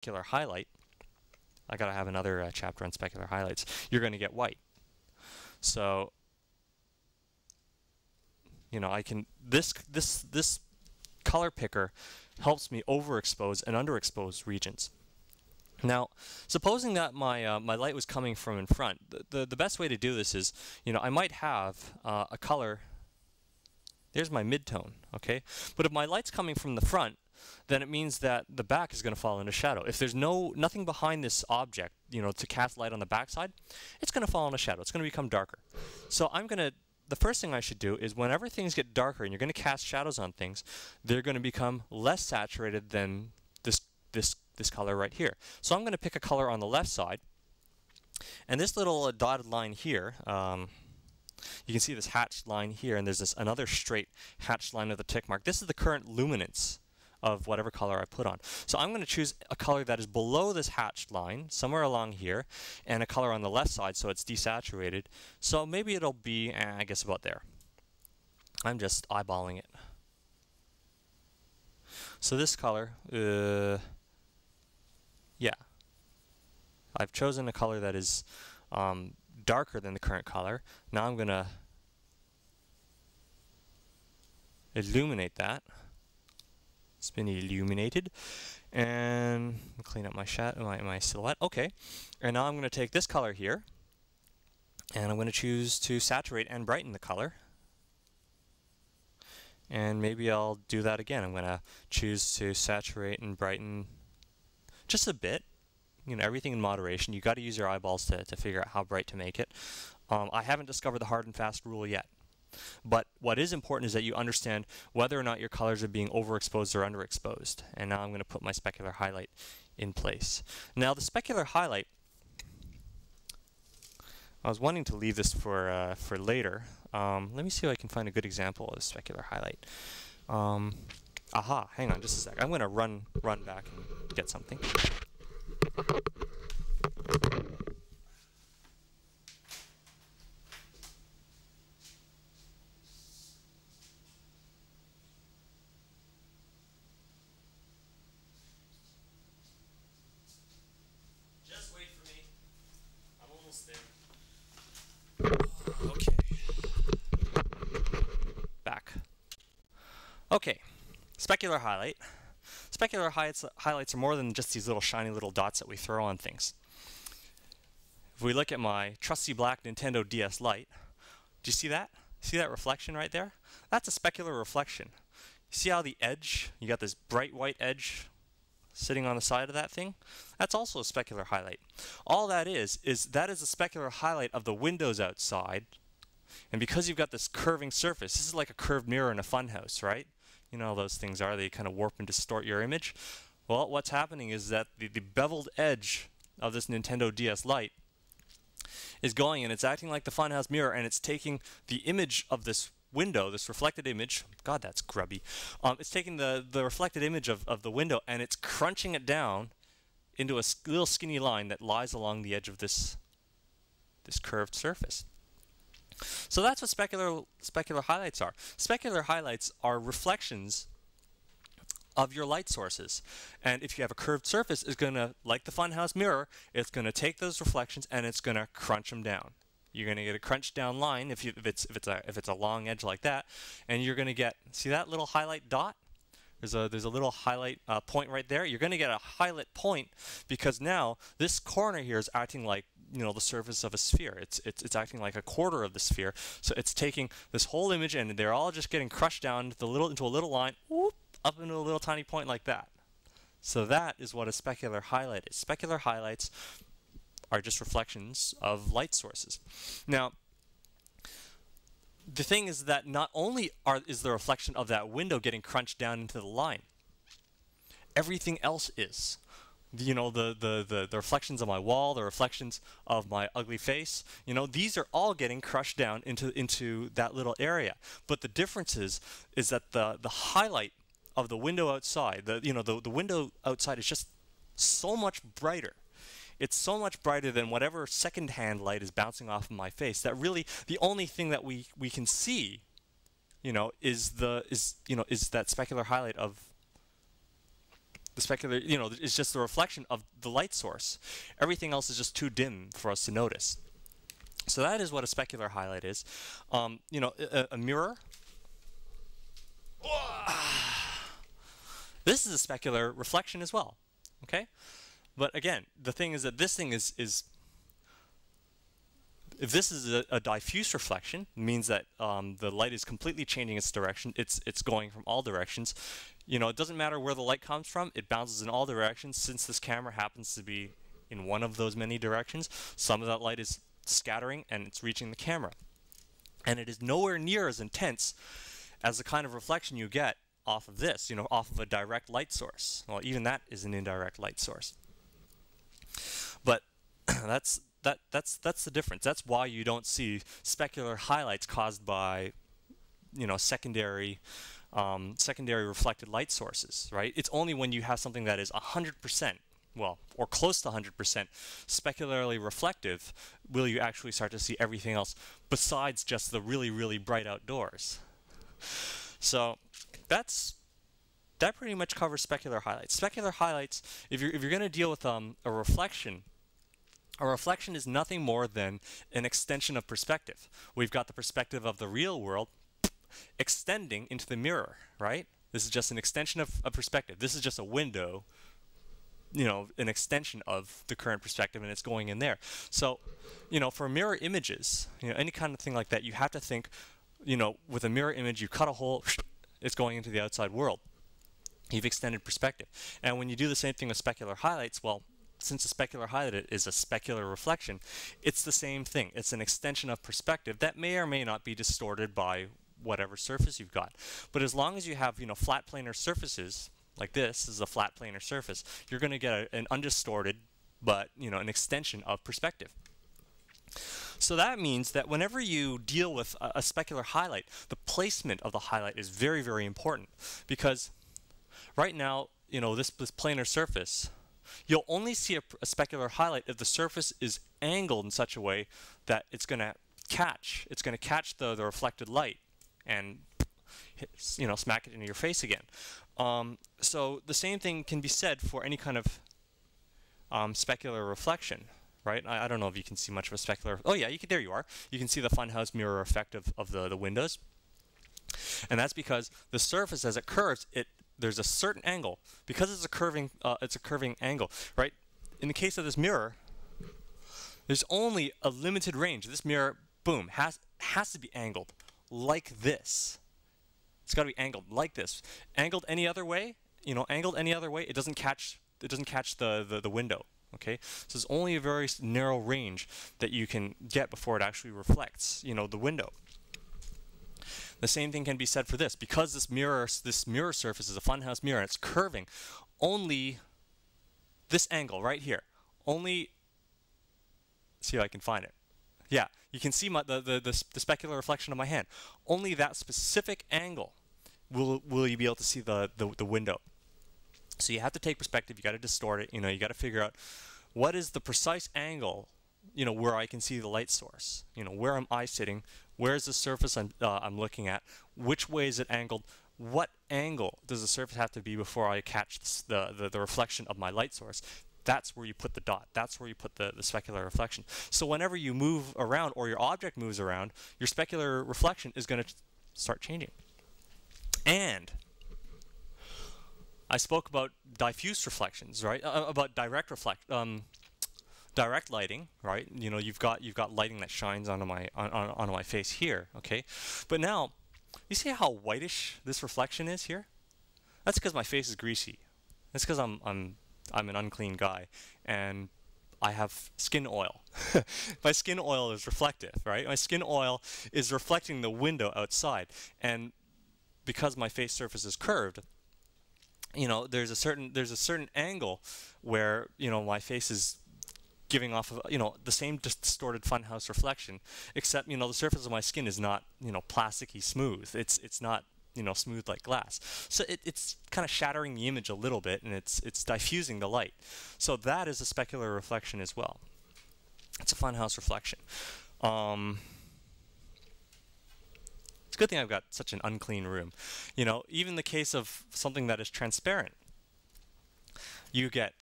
specular highlight, I gotta have another uh, chapter on specular highlights, you're to get white. So, you know, I can, this, this, this color picker helps me overexpose and underexpose regions. Now, supposing that my uh, my light was coming from in front, the, the, the best way to do this is, you know, I might have uh, a color. There's my midtone, okay. But if my light's coming from the front, then it means that the back is going to fall into shadow. If there's no nothing behind this object, you know, to cast light on the backside, it's going to fall into shadow. It's going to become darker. So I'm going to the first thing I should do is whenever things get darker and you're going to cast shadows on things, they're going to become less saturated than this this this color right here. So I'm going to pick a color on the left side. And this little uh, dotted line here, um, you can see this hatched line here, and there's this another straight hatched line of the tick mark. This is the current luminance of whatever color I put on. So I'm going to choose a color that is below this hatched line, somewhere along here, and a color on the left side so it's desaturated. So maybe it'll be, eh, I guess, about there. I'm just eyeballing it. So this color, uh, yeah. I've chosen a color that is um, darker than the current color. Now I'm going to illuminate that. It's been illuminated. And clean up my, my, my silhouette. Okay. And now I'm going to take this color here. And I'm going to choose to saturate and brighten the color. And maybe I'll do that again. I'm going to choose to saturate and brighten just a bit. You know, everything in moderation. You got to use your eyeballs to, to figure out how bright to make it. Um, I haven't discovered the hard and fast rule yet. But what is important is that you understand whether or not your colors are being overexposed or underexposed. And now I'm going to put my specular highlight in place. Now the specular highlight, I was wanting to leave this for uh, for later. Um, let me see if I can find a good example of a specular highlight. Um, aha, hang on just a sec. I'm going to run run back and get something. Okay, specular highlight. Specular highlights, highlights are more than just these little shiny little dots that we throw on things. If we look at my trusty black Nintendo DS Lite, do you see that? See that reflection right there? That's a specular reflection. See how the edge, you got this bright white edge sitting on the side of that thing? That's also a specular highlight. All that is, is that is a specular highlight of the windows outside. And because you've got this curving surface, this is like a curved mirror in a funhouse, right? You know how those things are, they kind of warp and distort your image. Well, what's happening is that the, the beveled edge of this Nintendo DS Lite is going and it's acting like the funhouse mirror and it's taking the image of this window, this reflected image, God, that's grubby. Um, it's taking the, the reflected image of, of the window and it's crunching it down into a little skinny line that lies along the edge of this, this curved surface. So that's what specular, specular highlights are. Specular highlights are reflections of your light sources. And if you have a curved surface, it's going to, like the funhouse mirror, it's going to take those reflections and it's going to crunch them down. You're going to get a crunch down line if, you, if, it's, if, it's a, if it's a long edge like that. And you're going to get, see that little highlight dot? There's a, there's a little highlight uh, point right there. You're going to get a highlight point because now this corner here is acting like you know the surface of a sphere. It's, it's, it's acting like a quarter of the sphere. So it's taking this whole image and they're all just getting crushed down into, the little, into a little line, whoop, up into a little tiny point like that. So that is what a specular highlight is. Specular highlights are just reflections of light sources. Now, the thing is that not only are, is the reflection of that window getting crunched down into the line, everything else is. You know, the, the, the, the, reflections of my wall, the reflections of my ugly face, you know, these are all getting crushed down into, into that little area. But the difference is, is that the, the highlight of the window outside, the, you know, the, the window outside is just so much brighter it's so much brighter than whatever secondhand light is bouncing off of my face that really the only thing that we, we can see, you know, is the is you know is that specular highlight of the specular, you know, is just the reflection of the light source. Everything else is just too dim for us to notice. So that is what a specular highlight is. Um, you know, a, a mirror. This is a specular reflection as well. Okay, but again, the thing is that this thing is is if this is a, a diffuse reflection, means that um, the light is completely changing its direction. It's it's going from all directions. You know, it doesn't matter where the light comes from. It bounces in all directions. Since this camera happens to be in one of those many directions, some of that light is scattering and it's reaching the camera. And it is nowhere near as intense as the kind of reflection you get off of this, you know, off of a direct light source. Well, even that is an indirect light source. That's that that's that's the difference. That's why you don't see specular highlights caused by, you know, secondary, um, secondary reflected light sources, right? It's only when you have something that is 100%, well, or close to 100% specularly reflective, will you actually start to see everything else besides just the really really bright outdoors. So that's that pretty much covers specular highlights. Specular highlights, if you're if you're going to deal with um, a reflection a reflection is nothing more than an extension of perspective. We've got the perspective of the real world extending into the mirror, right? This is just an extension of a perspective. This is just a window, you know, an extension of the current perspective, and it's going in there. So, you know, for mirror images, you know, any kind of thing like that, you have to think, you know, with a mirror image, you cut a hole, it's going into the outside world. You've extended perspective. And when you do the same thing with specular highlights, well, since a specular highlight is a specular reflection, it's the same thing. It's an extension of perspective that may or may not be distorted by whatever surface you've got. But as long as you have, you know, flat planar surfaces, like this is a flat planar surface, you're going to get a, an undistorted, but, you know, an extension of perspective. So that means that whenever you deal with a, a specular highlight, the placement of the highlight is very, very important because right now, you know, this, this planar surface, You'll only see a, a specular highlight if the surface is angled in such a way that it's going to catch. It's going to catch the, the reflected light and you know smack it into your face again. Um, so the same thing can be said for any kind of um, specular reflection, right? I, I, don't know if you can see much of a specular. Oh yeah, you can, there you are. You can see the funhouse mirror effect of, of the, the windows. And that's because the surface, as it curves, it there's a certain angle because it's a curving uh, it's a curving angle, right? In the case of this mirror, there's only a limited range. This mirror, boom, has has to be angled like this. It's got to be angled like this. Angled any other way, you know, angled any other way, it doesn't catch it doesn't catch the the, the window. Okay, so it's only a very narrow range that you can get before it actually reflects, you know, the window. The same thing can be said for this. Because this mirror, this mirror surface is a funhouse mirror it's curving, only this angle right here, only, see if I can find it. Yeah, you can see my, the, the, the, the specular reflection of my hand. Only that specific angle will, will you be able to see the, the, the window. So you have to take perspective, you got to distort it, you know, you got to figure out what is the precise angle you know where I can see the light source. You know where am I sitting? Where is the surface I'm, uh, I'm looking at? Which way is it angled? What angle does the surface have to be before I catch the, the, the reflection of my light source? That's where you put the dot. That's where you put the, the specular reflection. So whenever you move around or your object moves around, your specular reflection is going to start changing. And I spoke about diffuse reflections, right? Uh, about direct reflect, um, direct lighting, right? You know, you've got you've got lighting that shines onto my on, on, onto my face here, okay? But now, you see how whitish this reflection is here? That's because my face is greasy. That's because I'm I'm I'm an unclean guy, and I have skin oil. my skin oil is reflective, right? My skin oil is reflecting the window outside, and because my face surface is curved, you know, there's a certain there's a certain angle where you know my face is giving off of you know the same distorted funhouse reflection, except you know the surface of my skin is not you know plasticky smooth. It's it's not you know smooth like glass. So it, it's kind of shattering the image a little bit, and it's it's diffusing the light. So that is a specular reflection as well. It's a funhouse reflection. Um, it's a good thing I've got such an unclean room. You know, even the case of something that is transparent. you get